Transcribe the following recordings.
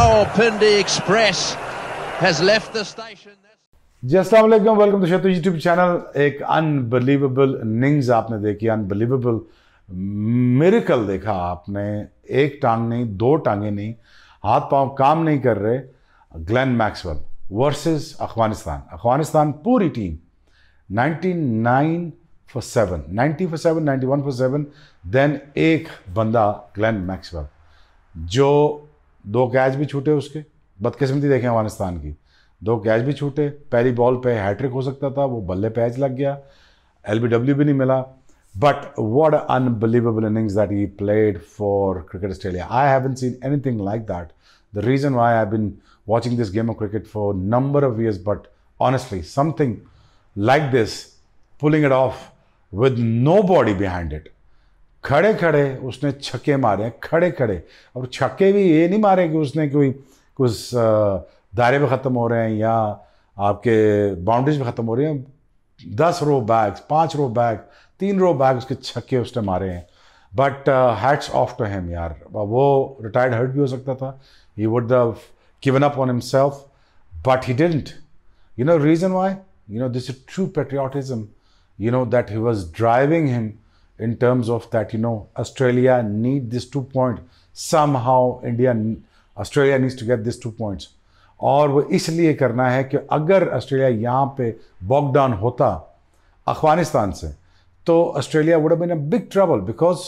Rawalpindi Express has left the station. जी अस्सलाम वालेकुम टू शतु यूट्यूब चैनल। एक अनबिलीवेबल इनिंग्स आपने देखी अनबिलीवेबल मिरेकल देखा आपने। एक टांग नहीं, दो टांगे नहीं, हाथ पाँव काम नहीं कर रहे। Glenn Maxwell versus Afghanistan. Afghanistan पूरी team 99 for seven 90 for seven 91 for seven then एक बंदा ग्लेन मैक्सवेल जो दो कैच भी छूटे उसके, बदकिस्मती देखें अफ़गानिस्तान की। दो कैच भी छूटे, पहली बॉल पे हैट्रिक हो सकता था, वो बल्ले पैच लग गया एल बी डब्ल्यू भी नहीं मिला। But what unbelievable innings that he played for cricket Australia I haven seen anything like that the reason why I been watching this game of cricket for number of of but honestly something like this this, pulling it off with nobody behind it खड़े खड़े उसने छक्के मारे खड़े खड़े। और छक्के भी ये नहीं मारे कि उसने कोई कुछ दायरे में ख़त्म हो रहे हैं या आपके बाउंड्रीज में ख़त्म हो रहे हैं। दस रो बैग्स पाँच रो बैग तीन रो बैग उसके छक्के उसने मारे हैं। But hats off to him यार। वो रिटायर्ड हर्ट भी हो सकता था। He would the given up on himself, but he didn't. You know, reason why? You know, this is true patriotism, you know, that he was driving him in terms of that, you know, Australia need this two point. Somehow India, Australia needs to get these two points. और वो इसलिए करना है कि अगर Australia यहाँ पे बॉकडाउन होता अफ़गानिस्तान से तो Australia would been a big trouble because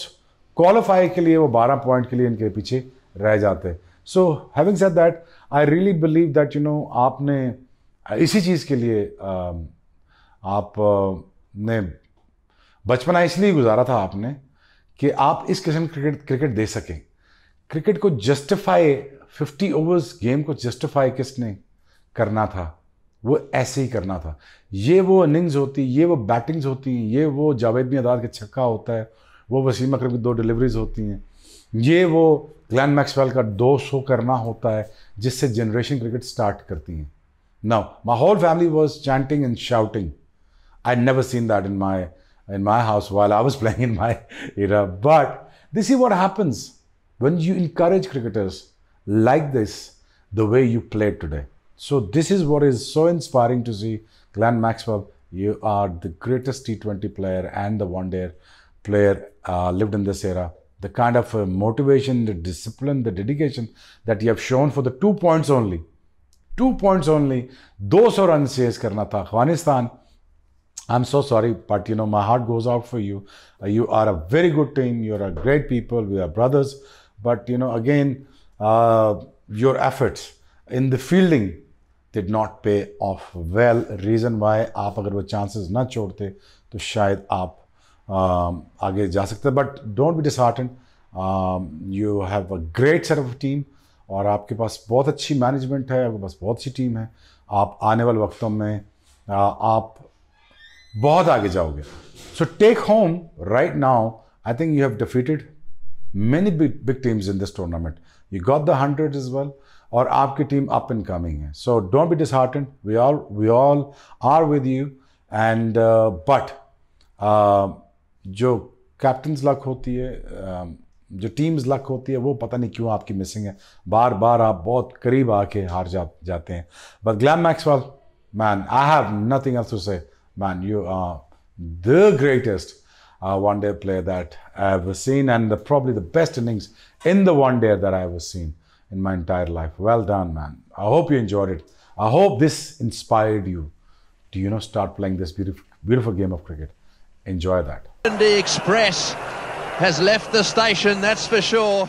qualify के लिए वो 12 पॉइंट के लिए इनके पीछे रह जाते so having said that I really believe that you know आपने इसी चीज़ के लिए आप ने बचपना इसलिए गुजारा था आपने कि आप इस किस्म क्रिकेट क्रिकेट दे सकें। क्रिकेट को जस्टिफाई 50 ओवर्स गेम को जस्टिफाई किसने करना था? वो ऐसे ही करना था। ये वो इनिंग्स होती, ये वो बैटिंग्स होती हैं ये वो जावेद बिन अदाद के छक्का होता है, वो वसीम अकरम की दो डिलीवरीज होती हैं। ये वो ग्लैन मैक्सवेल का दो शो करना होता है, जिससे जनरेशन क्रिकेट स्टार्ट करती हैं। Now my whole family was chanting and shouting I never seen that in my in my house while I was playing in my era. But this is what happens when you encourage cricketers like this, the way you played today. So this is what is so inspiring to see. Glenn Maxwell, you are the greatest T20 player and the one-day player uh, lived in this era. The kind of uh, motivation, the discipline, the dedication that you have shown for the two points only. Two points only. 200 runs chase karna tha. Afghanistan I'm so sorry, but you know, my heart goes out for you. Uh, you are a very good team. You're a great people. We are brothers. But you know, again, uh, your efforts in the fielding did not pay off well. Reason why आप अगर वो chances ना छोड़ते तो शायद आप um, आगे जा सकते But don't be disheartened. Um, you have a great set of team और आपके पास बहुत अच्छी मैनेजमेंट है आपके पास बहुत अच्छी टीम है आप आने वाले वक्तों में uh, आप बहुत आगे जाओगे। So take home right now I think you have defeated many big big teams in this tournament you got the hundred is well और आपकी टीम अप एंड कमिंग है। So don't be disheartened we all we all are with you and but जो captain's luck होती है uh, जो teams luck होती है वो पता नहीं क्यों आपकी मिसिंग है। बार बार आप बहुत करीब आके हार जा जाते हैं। But Glenn Maxwell man I have nothing else to say man, you are the greatest uh, one day player that I ever seen, and the, probably the best innings in the one day that I ever seen in my entire life. Well done, man. I hope you enjoyed it. I hope this inspired you to, you know, start playing this beautiful, beautiful game of cricket. Enjoy that. The Express has left the station, that's for sure.